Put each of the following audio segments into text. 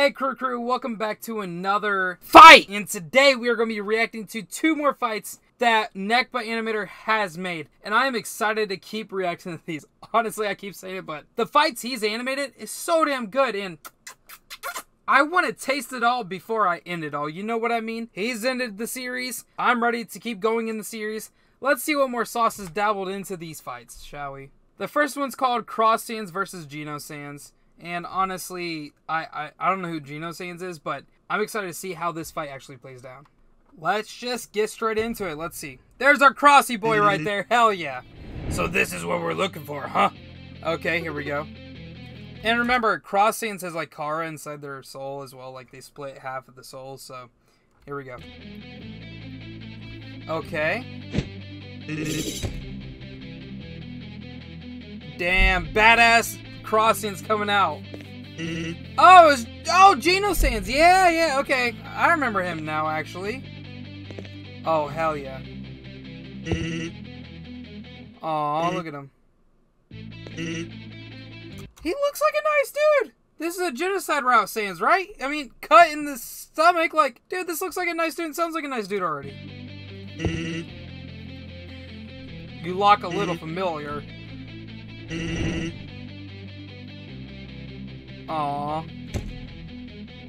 Hey crew crew, welcome back to another fight! And today we are going to be reacting to two more fights that Nec But Animator has made. And I am excited to keep reacting to these. Honestly, I keep saying it, but the fights he's animated is so damn good and I want to taste it all before I end it all. You know what I mean? He's ended the series. I'm ready to keep going in the series. Let's see what more sauce is dabbled into these fights, shall we? The first one's called Cross Sans versus Geno Sans. And honestly, I, I, I don't know who Geno Sans is, but I'm excited to see how this fight actually plays down. Let's just get straight into it. Let's see. There's our Crossy boy right there. Hell yeah. So this is what we're looking for, huh? Okay, here we go. And remember, Cross Sans has like Chara inside their soul as well. Like they split half of the soul. So here we go. Okay. Damn, badass Cross Sans coming out. Mm-hmm. Oh, it's, oh, Geno Sans. Yeah, yeah, okay. I remember him now, actually. Oh, hell yeah. Oh, look at him. He looks like a nice dude. This is a genocide route, Sans, right? I mean, cut in the stomach. Like, dude, this looks like a nice dude sounds like a nice dude already. You look a little familiar.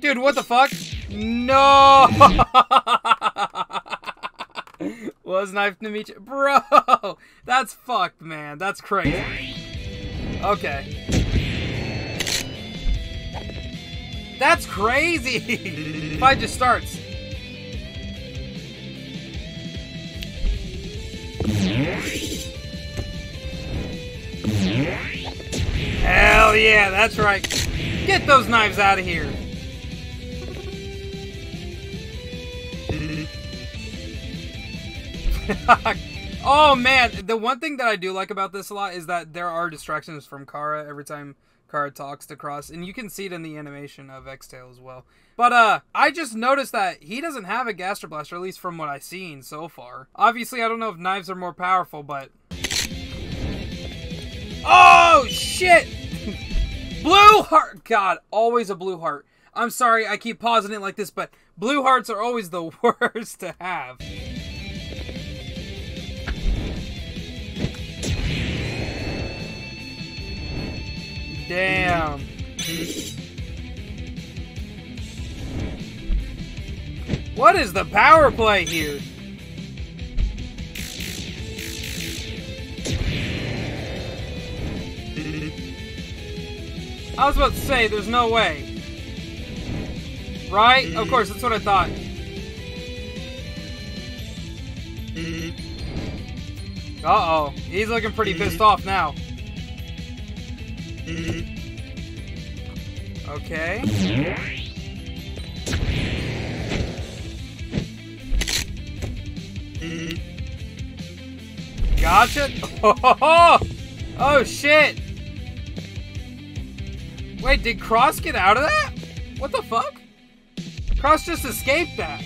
Dude, what the fuck? No! Was knife to meet you? Bro! That's fucked, man. That's crazy. Okay. That's crazy! Fight just starts. Hell yeah, that's right. Get those knives out of here. oh man, the one thing that I do like about this a lot is that there are distractions from Chara every time Chara talks to Cross, and you can see it in the animation of X-Tale as well. But uh, I just noticed that he doesn't have a Gaster Blaster, at least from what I've seen so far. Obviously, I don't know if knives are more powerful, but... Oh, shit! Blue heart! God, always a blue heart. I'm sorry I keep pausing it like this, but blue hearts are always the worst to have. Damn. What is the power play here? I was about to say, there's no way. Right? Of course, that's what I thought. Uh-oh. He's looking pretty pissed off now. Okay. Gotcha. Oh, oh shit. Wait, did Cross get out of that? What the fuck? Cross just escaped that.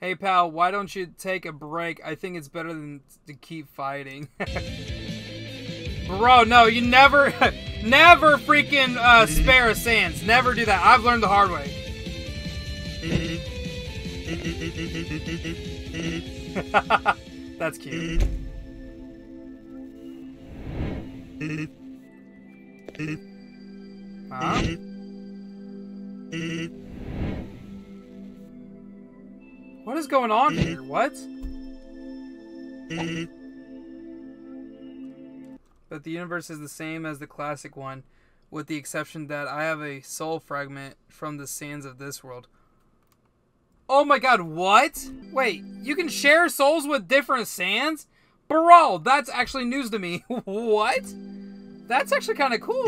Hey pal, why don't you take a break? I think it's better than to keep fighting. Bro, no, you never, never freaking uh, spare a Sans. Never do that. I've learned the hard way. That's cute. What is going on here? What? But the universe is the same as the classic one, with the exception that I have a soul fragment from the Sans of this world. Oh my god, what? Wait, you can share souls with different Sans? Bro, that's actually news to me. what? That's actually kind of cool.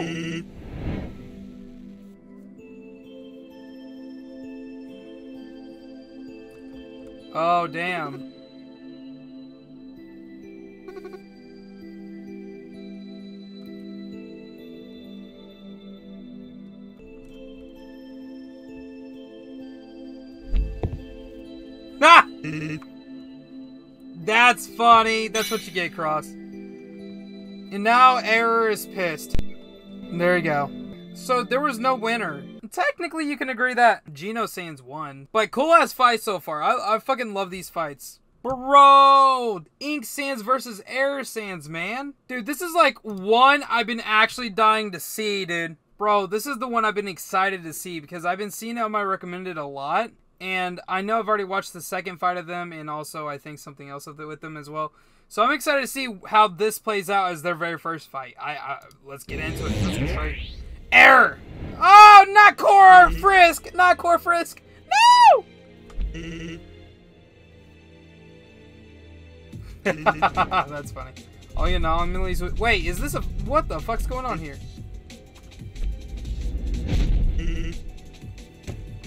Oh, damn. Ah! That's funny. That's what you get, Cross. And now Error is pissed. There you go. So there was no winner. Technically, you can agree that Geno Sans won. But cool ass fight so far. I, I fucking love these fights. Bro! Ink Sans versus Error Sans, man. Dude, this is like one I've been actually dying to see, dude. Bro, this is the one I've been excited to see because I've been seeing it on my recommended a lot. And I know I've already watched the second fight of them and also I think something else with them as well. So I'm excited to see how this plays out as their very first fight. I, I Let's get into it. Let's get. Error! Oh, not Core Frisk! Not Core Frisk! No! That's funny. Oh, yeah, no, I'm Millie's. Wait, is this a. What the fuck's going on here?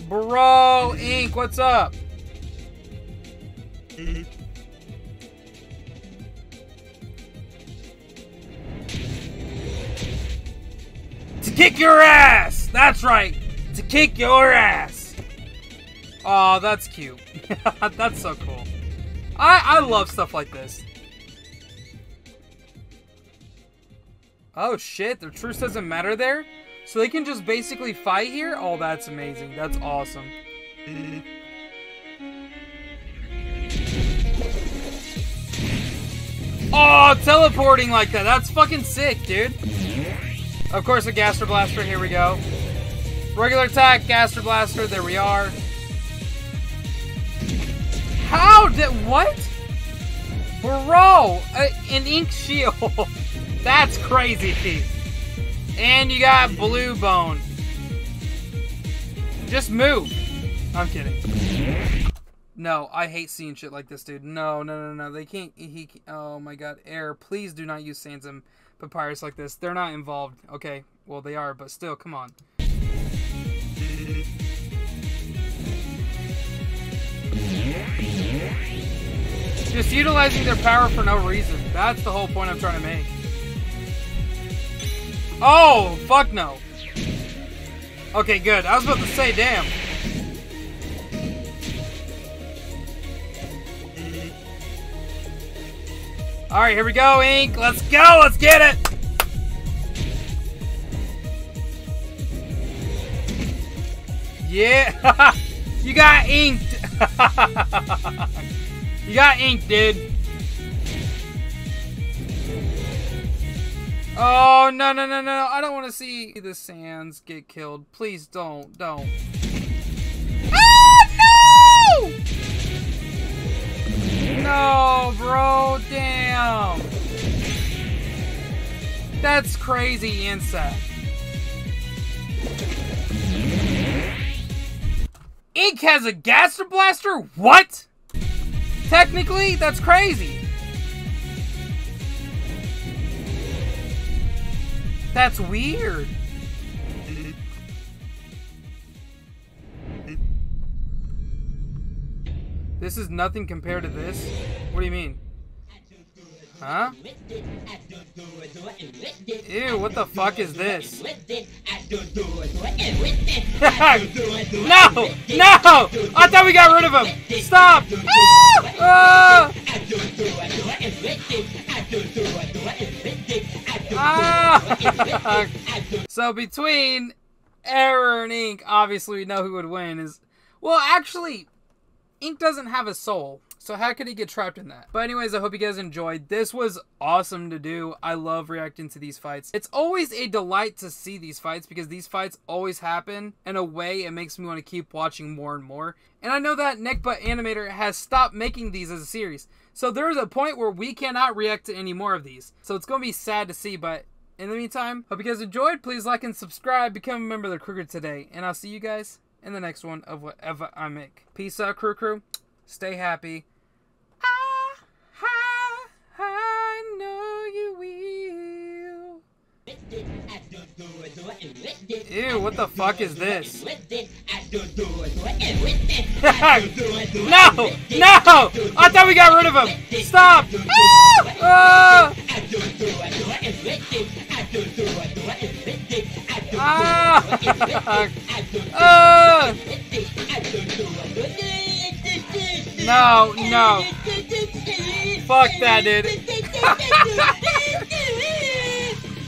Bro, Ink, what's up? Kick your ass! That's right! To kick your ass! Oh, that's cute. that's so cool. I, I love stuff like this. Oh shit, their truce doesn't matter there? So they can just basically fight here? Oh, that's amazing. That's awesome. Oh, teleporting like that. That's fucking sick, dude. Of course, a Gaster Blaster. Here we go. Regular attack, Gaster Blaster. There we are. How did... What? Bro! An Ink Shield. That's crazy. And you got Blue Bone. Just move. I'm kidding. No, I hate seeing shit like this, dude. No, no, no, no. They can't. He. Oh my God, Air. Please do not use Papyrus like this. They're not involved. Okay. Well, they are, but still, come on. Just utilizing their power for no reason. That's the whole point I'm trying to make. Oh, fuck no. Okay, good. I was about to say, damn. Alright, here we go, Ink. Let's go. Let's get it. Yeah. you got inked. you got ink, dude. Oh, no, no, no, no. I don't want to see the Sans get killed. Please don't. Don't. Oh, no! No, bro. Damn. That's crazy, Insect. Ink has a Gaster Blaster? What? Technically, that's crazy. That's weird. This is nothing compared to this? What do you mean? Huh? Ew, what the fuck is this? no! No! I thought we got rid of him! Stop! Ah! Ah! so between Error and Ink, obviously we know who would win is... Well, actually, Ink doesn't have a soul. So how could he get trapped in that? But anyways, I hope you guys enjoyed. This was awesome to do. I love reacting to these fights. It's always a delight to see these fights because these fights always happen in a way it makes me want to keep watching more and more. And I know that Nec But Animator has stopped making these as a series. So there's a point where we cannot react to any more of these. So it's going to be sad to see, but in the meantime, hope you guys enjoyed. Please like and subscribe. Become a member of the Crew today. And I'll see you guys in the next one of whatever I make. Peace out, Crew Crew. Stay happy. Ew, what the fuck is this? no! No! I thought we got rid of him! Stop! Ah! Ah! ah! No, no. Fuck that, dude.